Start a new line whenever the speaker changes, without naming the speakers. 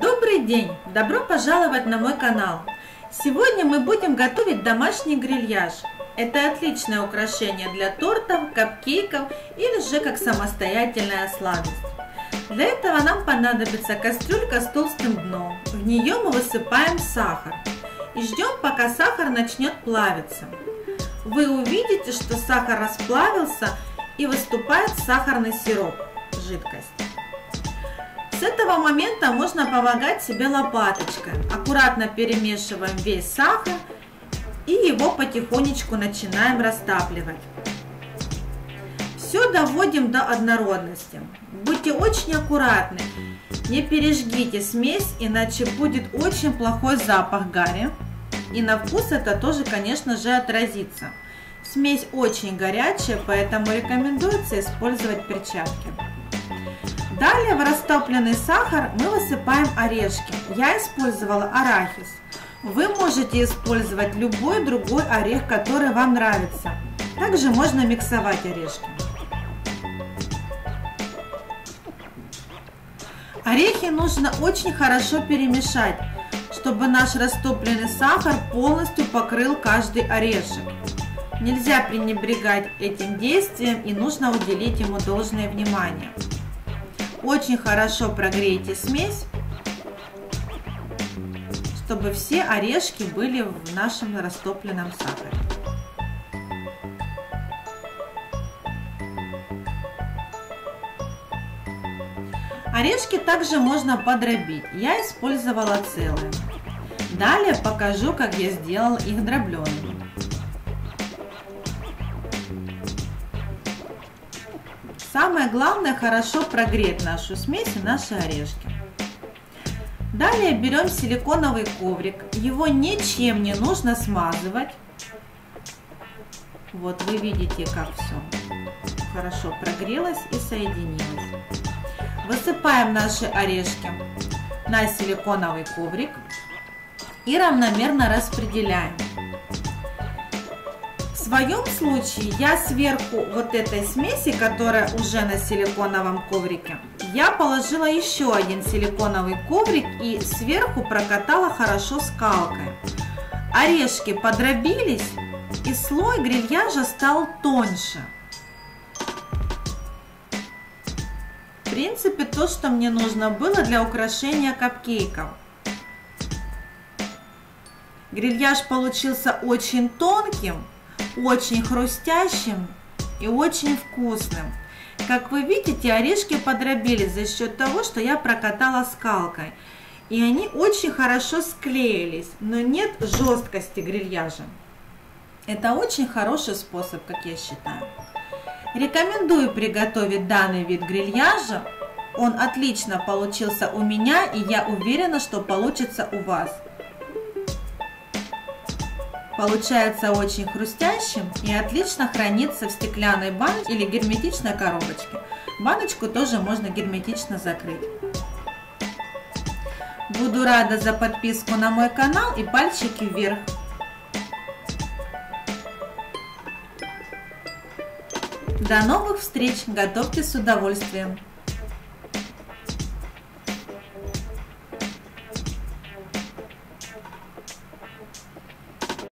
Добрый день! Добро пожаловать на мой канал! Сегодня мы будем готовить домашний грильяж. Это отличное украшение для тортов, капкейков или же как самостоятельная сладость. Для этого нам понадобится кастрюлька с толстым дном. В нее мы высыпаем сахар и ждем, пока сахар начнет плавиться. Вы увидите, что сахар расплавился и выступает сахарный сироп, жидкость. Этого момента можно помогать себе лопаточкой. Аккуратно перемешиваем весь сахар и его потихонечку начинаем растапливать. Все доводим до однородности. Будьте очень аккуратны. Не пережгите смесь, иначе будет очень плохой запах гари. И на вкус это тоже, конечно же, отразится. Смесь очень горячая, поэтому рекомендуется использовать перчатки. Далее в растопленный сахар мы высыпаем орешки. Я использовала арахис. Вы можете использовать любой другой орех, который вам нравится. Также можно миксовать орешки. Орехи нужно очень хорошо перемешать, чтобы наш растопленный сахар полностью покрыл каждый орешек. Нельзя пренебрегать этим действием и нужно уделить ему должное внимание. Очень хорошо прогрейте смесь, чтобы все орешки были в нашем растопленном сахаре. Орешки также можно подробить. Я использовала целые. Далее покажу, как я сделала их дроблеными. Самое главное хорошо прогреть нашу смесь и наши орешки. Далее берем силиконовый коврик. Его ничем не нужно смазывать. Вот вы видите, как все хорошо прогрелось и соединилось. Высыпаем наши орешки на силиконовый коврик и равномерно распределяем своем случае я сверху вот этой смеси, которая уже на силиконовом коврике, я положила еще один силиконовый коврик и сверху прокатала хорошо скалкой. Орешки подробились и слой грильяжа стал тоньше. В принципе, то, что мне нужно было для украшения капкейков. Грильяж получился очень тонким, очень хрустящим и очень вкусным. Как вы видите, орешки подробились за счет того, что я прокатала скалкой. И они очень хорошо склеились, но нет жесткости грильяжа. Это очень хороший способ, как я считаю. Рекомендую приготовить данный вид грильяжа. Он отлично получился у меня, и я уверена, что получится у вас. Получается очень хрустящим и отлично хранится в стеклянной баночке или герметичной коробочке. Баночку тоже можно герметично закрыть. Буду рада за подписку на мой канал и пальчики вверх. До новых встреч! Готовьте с удовольствием!